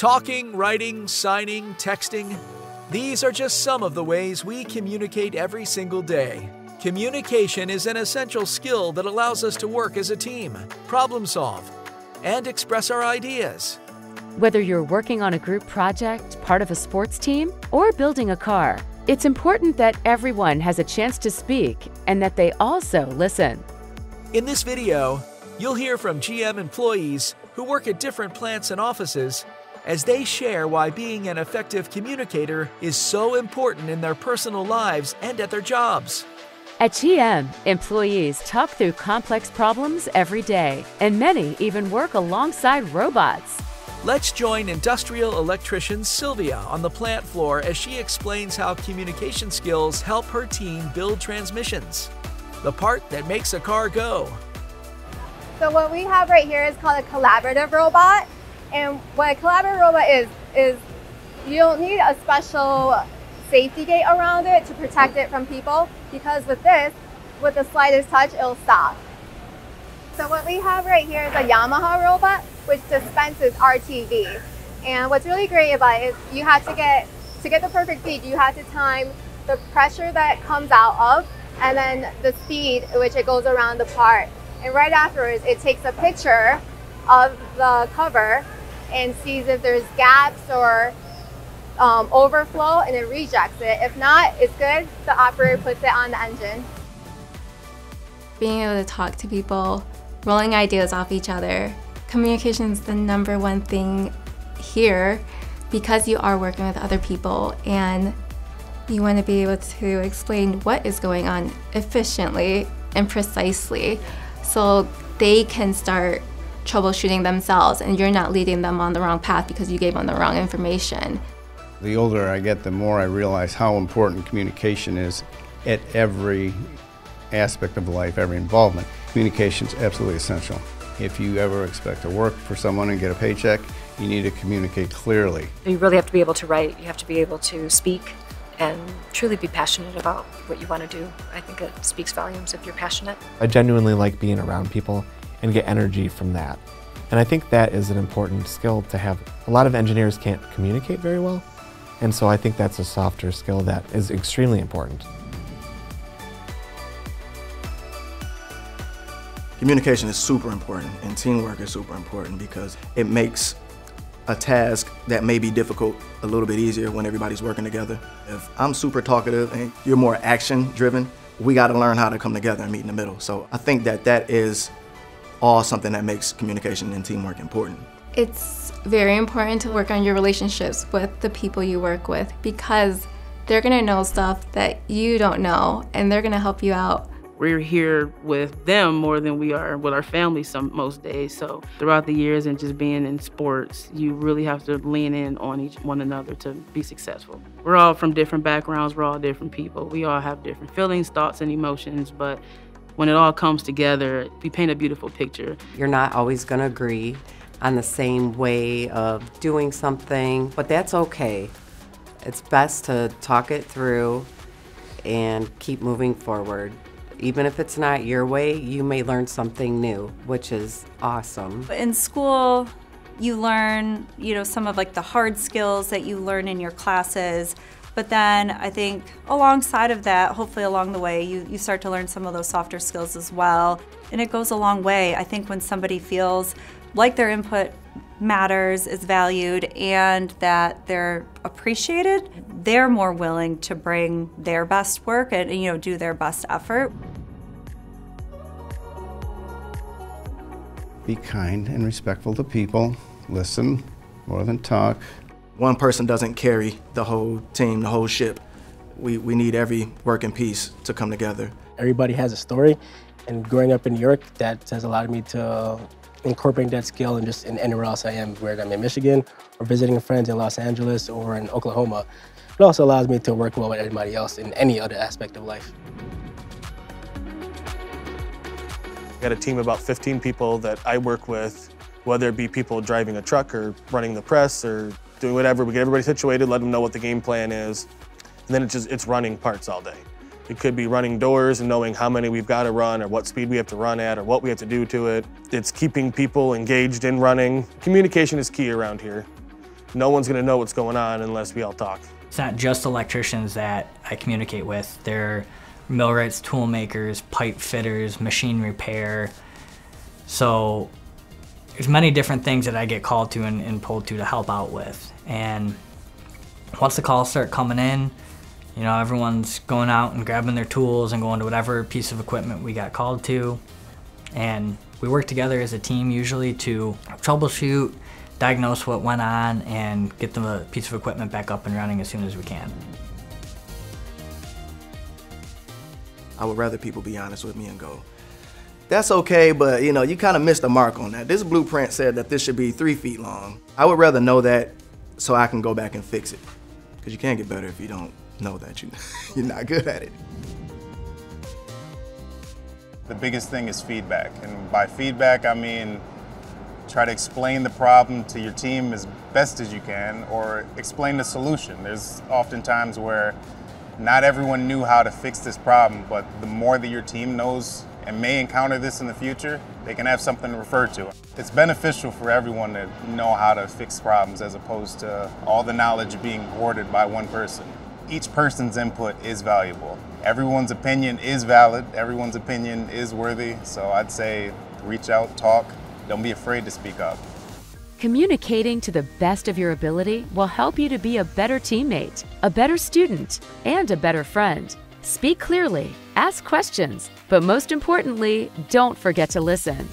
Talking, writing, signing, texting. These are just some of the ways we communicate every single day. Communication is an essential skill that allows us to work as a team, problem solve, and express our ideas. Whether you're working on a group project, part of a sports team, or building a car, it's important that everyone has a chance to speak and that they also listen. In this video, you'll hear from GM employees who work at different plants and offices as they share why being an effective communicator is so important in their personal lives and at their jobs. At GM, employees talk through complex problems every day, and many even work alongside robots. Let's join industrial electrician Sylvia on the plant floor as she explains how communication skills help her team build transmissions, the part that makes a car go. So what we have right here is called a collaborative robot. And what a collaborative robot is, is you don't need a special safety gate around it to protect it from people because with this, with the slightest touch, it'll stop. So what we have right here is a Yamaha robot, which dispenses RTV. And what's really great about it is you have to get, to get the perfect feed, you have to time the pressure that comes out of and then the speed at which it goes around the part. And right afterwards, it takes a picture of the cover and sees if there's gaps or um, overflow and it rejects it. If not, it's good. The operator puts it on the engine. Being able to talk to people, rolling ideas off each other. Communication is the number one thing here because you are working with other people and you want to be able to explain what is going on efficiently and precisely so they can start troubleshooting themselves and you're not leading them on the wrong path because you gave them the wrong information. The older I get, the more I realize how important communication is at every aspect of life, every involvement. Communication is absolutely essential. If you ever expect to work for someone and get a paycheck, you need to communicate clearly. You really have to be able to write, you have to be able to speak, and truly be passionate about what you want to do. I think it speaks volumes if you're passionate. I genuinely like being around people and get energy from that. And I think that is an important skill to have. A lot of engineers can't communicate very well, and so I think that's a softer skill that is extremely important. Communication is super important and teamwork is super important because it makes a task that may be difficult a little bit easier when everybody's working together. If I'm super talkative and you're more action driven, we got to learn how to come together and meet in the middle. So I think that that is all something that makes communication and teamwork important. It's very important to work on your relationships with the people you work with because they're going to know stuff that you don't know and they're going to help you out. We're here with them more than we are with our family some most days. So throughout the years and just being in sports, you really have to lean in on each one another to be successful. We're all from different backgrounds, we're all different people. We all have different feelings, thoughts, and emotions, but when it all comes together, we paint a beautiful picture. You're not always going to agree on the same way of doing something, but that's okay. It's best to talk it through and keep moving forward. Even if it's not your way, you may learn something new, which is awesome. In school, you learn, you know, some of like the hard skills that you learn in your classes. But then I think alongside of that, hopefully along the way, you, you start to learn some of those softer skills as well. And it goes a long way. I think when somebody feels like their input matters, is valued, and that they're appreciated, they're more willing to bring their best work and, you know, do their best effort. Be kind and respectful to people. Listen more than talk. One person doesn't carry the whole team, the whole ship. We, we need every working piece to come together. Everybody has a story, and growing up in New York, that has allowed me to incorporate that skill and just in anywhere else I am, whether I'm in Michigan or visiting friends in Los Angeles or in Oklahoma. It also allows me to work well with everybody else in any other aspect of life. I got a team of about 15 people that I work with, whether it be people driving a truck or running the press or doing whatever. We get everybody situated, let them know what the game plan is, and then it's just it's running parts all day. It could be running doors and knowing how many we've got to run or what speed we have to run at or what we have to do to it. It's keeping people engaged in running. Communication is key around here. no one's gonna know what's going on unless we all talk. It's not just electricians that I communicate with. They're millwrights, tool makers, pipe fitters, machine repair. So there's many different things that I get called to and, and pulled to to help out with. And once the calls start coming in, you know, everyone's going out and grabbing their tools and going to whatever piece of equipment we got called to. And we work together as a team usually to troubleshoot, diagnose what went on, and get the piece of equipment back up and running as soon as we can. I would rather people be honest with me and go, that's okay, but you know, you kind of missed the mark on that. This blueprint said that this should be three feet long. I would rather know that so I can go back and fix it. Because you can't get better if you don't know that you, you're not good at it. The biggest thing is feedback. And by feedback, I mean try to explain the problem to your team as best as you can or explain the solution. There's often times where not everyone knew how to fix this problem, but the more that your team knows and may encounter this in the future, they can have something to refer to. It's beneficial for everyone to know how to fix problems as opposed to all the knowledge being hoarded by one person. Each person's input is valuable. Everyone's opinion is valid, everyone's opinion is worthy, so I'd say reach out, talk, don't be afraid to speak up. Communicating to the best of your ability will help you to be a better teammate, a better student, and a better friend. Speak clearly, ask questions, but most importantly, don't forget to listen.